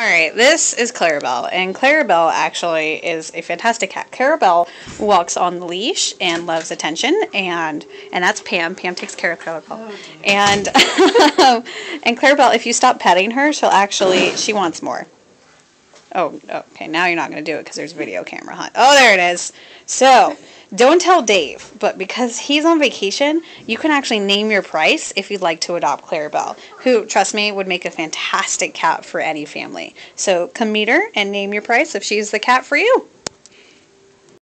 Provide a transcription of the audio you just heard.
All right, this is Clairebelle, and Clairebelle actually is a fantastic cat. Clairebelle walks on the leash and loves attention, and and that's Pam. Pam takes care of Clairebelle, oh, and and Clairebelle, if you stop petting her, she'll actually she wants more. Oh, okay. Now you're not going to do it because there's video camera, huh? Oh, there it is. So don't tell Dave, but because he's on vacation, you can actually name your price if you'd like to adopt Clairebelle, who, trust me, would make a fantastic cat for any family. So come meet her and name your price if she's the cat for you.